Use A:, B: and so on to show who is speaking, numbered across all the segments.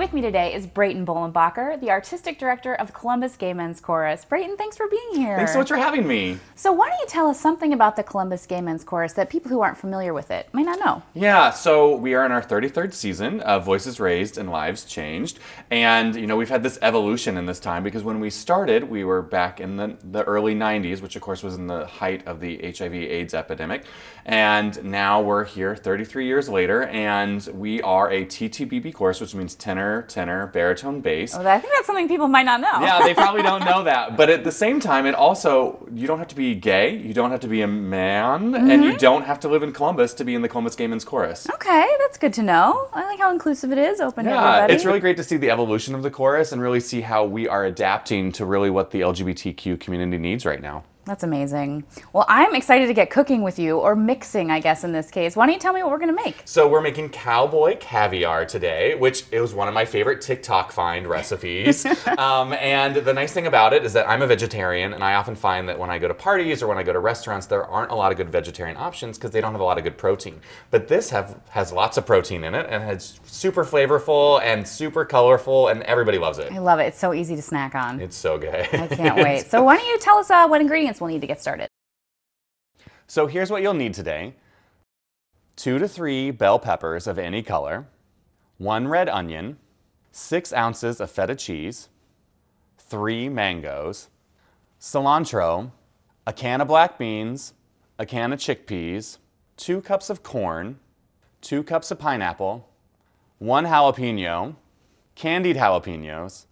A: With me today is Brayton Bollenbacher, the artistic director of Columbus Gay Men's Chorus. Brayton, thanks for being here.
B: Thanks so much for having me.
A: So, why don't you tell us something about the Columbus Gay Men's Chorus that people who aren't familiar with it may not know?
B: Yeah, so we are in our 33rd season of Voices Raised and Lives Changed. And, you know, we've had this evolution in this time because when we started, we were back in the, the early 90s, which of course was in the height of the HIV AIDS epidemic. And now we're here 33 years later, and we are a TTBB chorus, which means tenor, tenor, baritone, bass.
A: Oh, I think that's something people might not know.
B: yeah, they probably don't know that. But at the same time, it also, you don't have to be gay, you don't have to be a man, and
A: Mm-hmm.
B: you don't have to live in Columbus to be in the Columbus Gay Men's Chorus.
A: Okay, that's good to know. I like how inclusive it is, open to
B: Yeah,
A: everybody.
B: it's really great to see the evolution of the chorus and really see how we are adapting to really what the LGBTQ community needs right now.
A: That's amazing. Well, I'm excited to get cooking with you, or mixing, I guess, in this case. Why don't you tell me what we're going to make?
B: So we're making cowboy caviar today, which it was one of my favorite TikTok find recipes. um, and the nice thing about it is that I'm a vegetarian, and I often find that when I go to parties or when I go to restaurants, there aren't a lot of good vegetarian options because they don't have a lot of good protein. But this have has lots of protein in it, and it's super flavorful and super colorful, and everybody loves it.
A: I love it. It's so easy to snack on.
B: It's so good.
A: I can't wait. So, why don't you tell us uh, what ingredients we'll need to get started?
B: So here's what you'll need today two to three bell peppers of any color, one red onion, six ounces of feta cheese, three mangoes, cilantro, a can of black beans, a can of chickpeas, two cups of corn, two cups of pineapple, one jalapeno, candied jalapenos,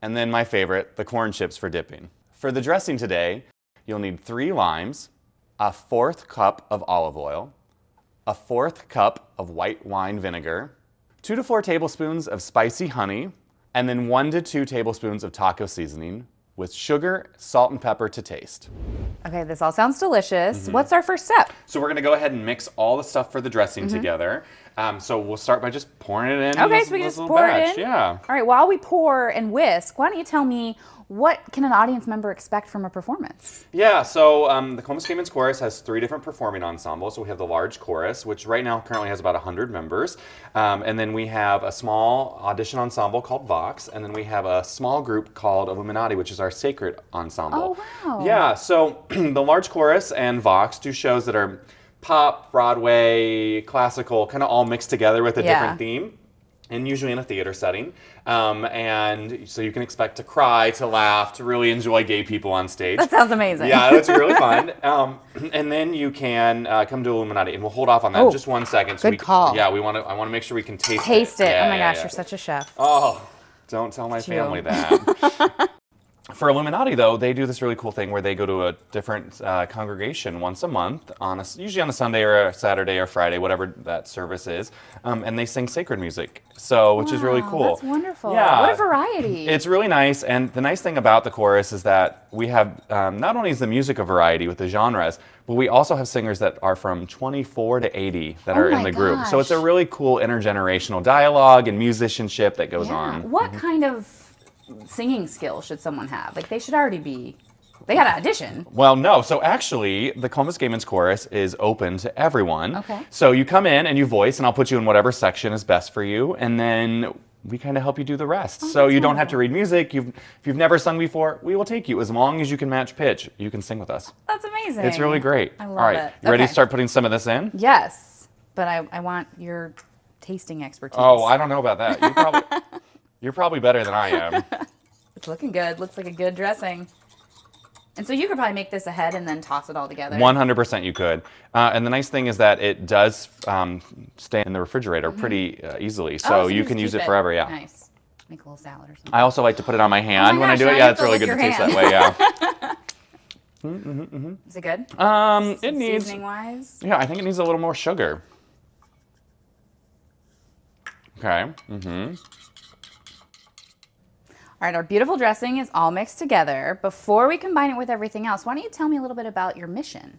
B: and then my favorite, the corn chips for dipping. For the dressing today, you'll need three limes, a fourth cup of olive oil, a fourth cup of white wine vinegar, two to four tablespoons of spicy honey, and then one to two tablespoons of taco seasoning with sugar, salt, and pepper to taste.
A: Okay, this all sounds delicious.
B: Mm-hmm.
A: What's our first step?
B: So we're gonna go ahead and mix all the stuff for the dressing together. Um, so we'll start by just pouring it in.
A: Okay, so we can just pour
B: batch.
A: it in.
B: Yeah.
A: All right, while we pour and whisk, why don't you tell me what can an audience member expect from a performance?
B: Yeah, so um, the Columbus Gay Men's Chorus has three different performing ensembles. So we have the large chorus, which right now currently has about 100 members. Um, and then we have a small audition ensemble called Vox. And then we have a small group called Illuminati, which is our sacred ensemble.
A: Oh, wow.
B: Yeah, so the large chorus and Vox do shows that are pop, Broadway, classical, kind of all mixed together with a
A: Yeah.
B: different theme and usually in a theater setting. Um, and so you can expect to cry, to laugh, to really enjoy gay people on stage.
A: That sounds amazing.
B: Yeah, that's really fun. Um, and then you can uh, come to Illuminati, and we'll hold off on that
A: Oh,
B: just one second.
A: good
B: we,
A: call.
B: Yeah, we want to. I want to make sure we can taste, it.
A: Taste it.
B: Yeah,
A: oh my
B: yeah,
A: gosh, you're such a chef.
B: Oh, don't tell my family that. For Illuminati, though, they do this really cool thing where they go to a different uh, congregation once a month, on a, usually on a Sunday or a Saturday or Friday, whatever that service is, um, and they sing sacred music. So, which is really cool.
A: That's wonderful.
B: Yeah.
A: What a variety.
B: It's really nice, and the nice thing about the chorus is that we have um, not only is the music a variety with the genres, but we also have singers that are from 24 to 80 that
A: Oh
B: are in the group. So it's a really cool intergenerational dialogue and musicianship that goes
A: yeah.
B: on.
A: What kind of singing skill should someone have? Like they should already be. They got to audition.
B: Well, no. So actually, the Columbus Gay Men's Chorus is open to everyone.
A: Okay.
B: So you come in and you voice, and I'll put you in whatever section is best for you, and then we kind of help you do the rest. Oh, so
A: Oh, that's
B: you don't have to read music. You've, if you've never sung before, we will take you as long as you can match pitch. You can sing with us.
A: That's amazing.
B: It's really great.
A: I love
B: All right,
A: it.
B: you ready
A: Okay.
B: to start putting some of this in?
A: Yes, but I, I want your tasting expertise.
B: Oh, I don't know about that. You probably, you're probably better than I am.
A: It's looking good. Looks like a good dressing. And so you could probably make this ahead and then toss it all together.
B: 100% you could. Uh, and the nice thing is that it does um, stay in the refrigerator pretty uh, easily. So,
A: Mm-hmm. Oh,
B: you can use
A: keep
B: it forever, yeah.
A: Nice. Make a little salad or something.
B: I also like to put it on my hand
A: Oh my
B: when I do it. Yeah, it's really good to
A: your
B: taste that way, yeah. Mm-hmm.
A: Is it good?
B: Um, it needs,
A: Seasoning wise.
B: yeah, I think it needs a little more sugar. Okay. Mm-hmm.
A: All right, our beautiful dressing is all mixed together. Before we combine it with everything else, why don't you tell me a little bit about your mission?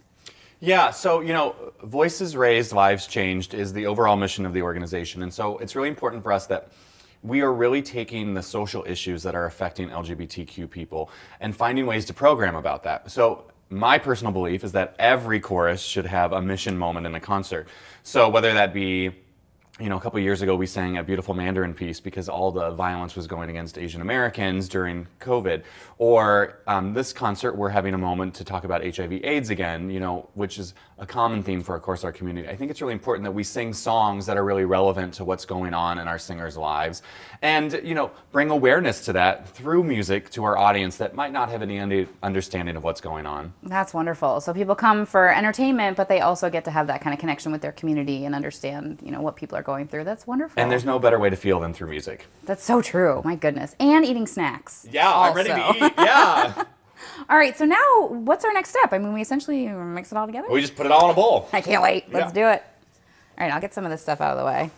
B: Yeah, so, you know, Voices Raised, Lives Changed is the overall mission of the organization. And so it's really important for us that we are really taking the social issues that are affecting LGBTQ people and finding ways to program about that. So my personal belief is that every chorus should have a mission moment in a concert. So whether that be you know, a couple years ago, we sang a beautiful Mandarin piece because all the violence was going against Asian Americans during COVID. Or um, this concert, we're having a moment to talk about HIV/AIDS again, you know, which is a common theme for, of course, our community. I think it's really important that we sing songs that are really relevant to what's going on in our singers' lives, and you know, bring awareness to that through music to our audience that might not have any understanding of what's going on.
A: That's wonderful. So people come for entertainment, but they also get to have that kind of connection with their community and understand, you know, what people are going through. That's wonderful.
B: And there's no better way to feel than through music.
A: That's so true. My goodness. And eating snacks.
B: Yeah, I'm ready to eat. Yeah.
A: All right. So now, what's our next step? I mean, we essentially mix it all together.
B: we just put it all in a bowl.
A: I can't wait. Let's
B: Yeah.
A: do it. All right. I'll get some of this stuff out of the way.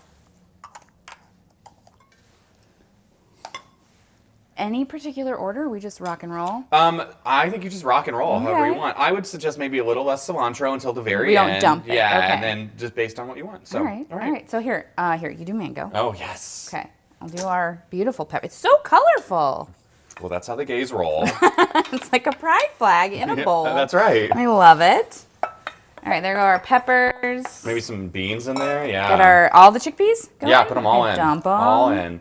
A: Any particular order? We just rock and roll.
B: Um, I think you just rock and roll however you want. I would suggest maybe a little less cilantro until the very
A: We don't
B: end.
A: dump it,
B: Yeah,
A: okay.
B: and then just based on what you want. So,
A: all right. All right. So here, uh, here, you do mango.
B: Oh yes.
A: Okay. I'll do our beautiful pepper. It's so colorful.
B: Well, that's how the gays roll.
A: It's like a pride flag in a
B: Yeah,
A: bowl.
B: that's right.
A: I love it. All right, there go our peppers.
B: Maybe some beans in there. Yeah.
A: Get our all the chickpeas. Go
B: yeah,
A: in
B: put them all in.
A: Dump them.
B: All in.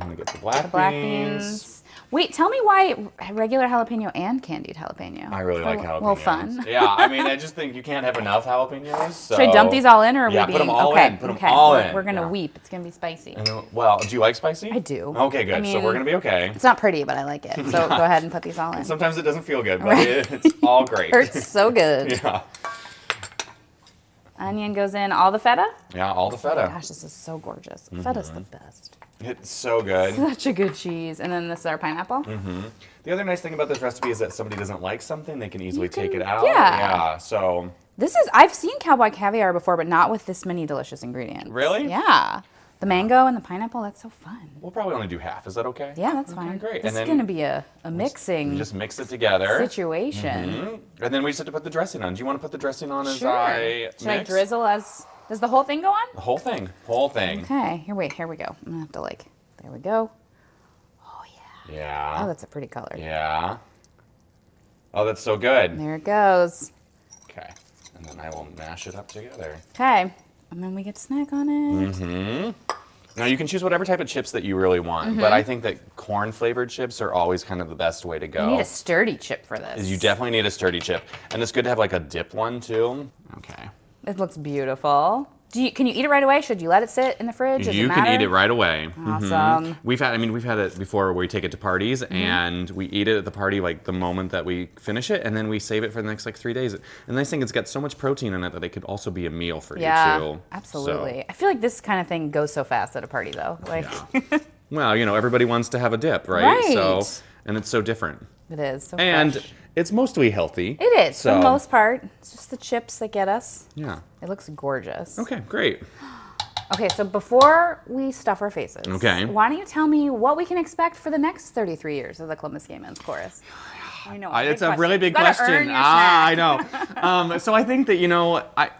B: I'm gonna get the black,
A: Black
B: beans.
A: beans. Wait, tell me why regular jalapeno and candied jalapeno.
B: I really like
A: a
B: jalapenos.
A: little fun.
B: yeah, I mean, I just think you can't have enough jalapenos. So.
A: Should I dump these all in, or are
B: Yeah,
A: we
B: put 'em
A: being
B: all
A: okay?
B: in, put 'em
A: okay,
B: all
A: we're,
B: in,
A: we're gonna
B: yeah.
A: weep. It's gonna be spicy.
B: And then- well, do you like spicy?
A: I do.
B: Okay, good.
A: I
B: so we're gonna be okay.
A: It's not pretty, but I like it. So go ahead and put these all in.
B: Sometimes it doesn't feel good, but
A: Right.
B: it, it's all great.
A: Hurts so good.
B: yeah.
A: Onion goes in. All the feta.
B: Yeah, all the feta.
A: Oh Gosh, this is so gorgeous. Feta's the mm-hmm. best.
B: It's so good.
A: Such a good cheese. And then this is our pineapple.
B: Mm-hmm. The other nice thing about this recipe is that somebody doesn't like something, they can easily take it out.
A: yeah.
B: Yeah. So
A: This is I've seen cowboy caviar before, but not with this many delicious ingredients.
B: Really?
A: Yeah. The mango and the pineapple, that's so fun.
B: we'll probably only do half. Is that okay?
A: Yeah, that's
B: Okay,
A: fine.
B: great.
A: This is gonna be a, a mixing
B: just mix it together.
A: situation.
B: Mhm. And then we just have to put the dressing on. Do you want to put the dressing on as
A: Sure.
B: I
A: Should I drizzle as does the whole thing go on?
B: The whole thing. Whole thing.
A: Okay, here wait, here we go. I'm gonna have to like there we go. Oh yeah.
B: Yeah.
A: Oh, that's a pretty color.
B: yeah. Oh, that's so good.
A: There it goes.
B: Okay. And then I will mash it up together.
A: Okay. And then we get snack on it.
B: Mm-hmm. Now you can choose whatever type of chips that you really want,
A: Mm-hmm.
B: but I think that corn flavored chips are always kind of the best way to go.
A: You need a sturdy chip for this.
B: You definitely need a sturdy chip, and it's good to have like a dip one too. Okay.
A: It looks beautiful. Do you, can you eat it right away? Should you let it sit in the fridge? Does
B: you can eat it right away. Mhm.
A: Awesome.
B: We've had, I mean, we've had it before where we take it to parties
A: Mm-hmm.
B: and we eat it at the party like the moment that we finish it, and then we save it for the next like three days. And the nice thing, it's got so much protein in it that it could also be a meal for
A: Yeah,
B: you too.
A: absolutely.
B: So,
A: I feel like this kind of thing goes so fast at a party, though. Like
B: well, you know, everybody wants to have a dip, right? So, and it's so different,
A: it is. So
B: and
A: fresh.
B: It's mostly healthy.
A: it is
B: So,
A: for the most part. It's just the chips that get us.
B: Yeah.
A: It looks gorgeous.
B: Okay, great.
A: Okay, so before we stuff our faces,
B: Okay.
A: why don't you tell me what we can expect for the next 33 years of the Columbus Gay Men's Chorus? I know
B: it's a really big question. Ah, I know. um, so I think that you know, I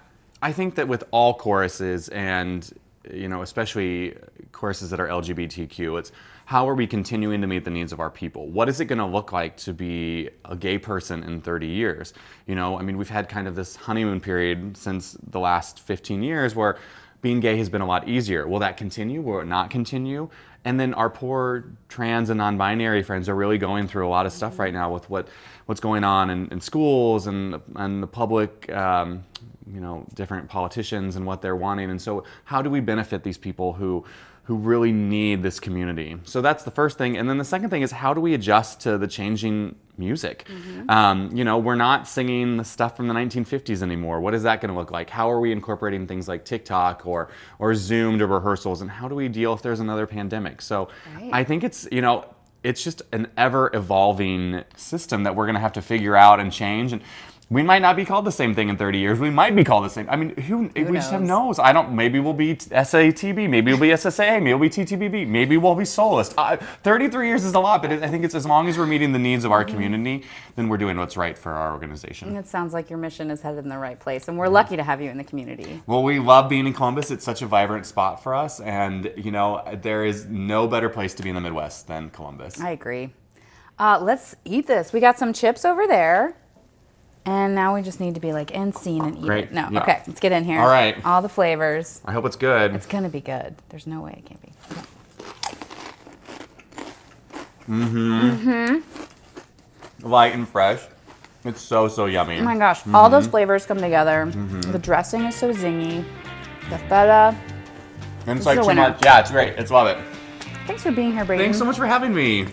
B: I think that with all choruses and you know, especially choruses that are LGBTQ, it's how are we continuing to meet the needs of our people? What is it going to look like to be a gay person in 30 years? You know, I mean, we've had kind of this honeymoon period since the last 15 years where being gay has been a lot easier. Will that continue? Will it not continue? And then our poor trans and non-binary friends are really going through a lot of stuff right now with what what's going on in, in schools and and the public, um, you know, different politicians and what they're wanting. And so, how do we benefit these people who who really need this community? So that's the first thing. And then the second thing is how do we adjust to the changing music? Um, you know, we're not singing the stuff from the 1950s anymore. What is that going to look like? How are we incorporating things like TikTok or or Zoom to rehearsals? And how do we deal if there's another pandemic? So
A: Right.
B: I think it's you know it's just an ever evolving system that we're going to have to figure out and change and. We might not be called the same thing in 30 years. We might be called the same. I mean, who, we just have
A: knows?
B: knows. I don't. Maybe we'll be SATB. Maybe we'll be SSA. Maybe we'll be TTBB. Maybe we'll be soloist. Uh, 33 years is a lot, but I think it's as long as we're meeting the needs of our community, then we're doing what's right for our organization.
A: It sounds like your mission is headed in the right place, and we're lucky to have you in the community.
B: Well, we love being in Columbus. It's such a vibrant spot for us, and you know there is no better place to be in the Midwest than Columbus.
A: I agree. Uh, let's eat this. We got some chips over there, And now we just need to be like in scene and eat
B: Great.
A: it. No,
B: Yeah.
A: okay, let's get in here.
B: All right.
A: All the flavors.
B: I hope it's good.
A: It's gonna be good. There's no way it can't be. Mm-hmm. Mm-hmm.
B: Light and fresh. It's so, so yummy.
A: Oh my gosh, all
B: Mm-hmm.
A: those flavors come together. The dressing is so zingy. The feta.
B: and it's
A: This
B: like too
A: winner.
B: much. Yeah, it's great. It's love it.
A: Thanks for being here, Brady.
B: Thanks so much for having me.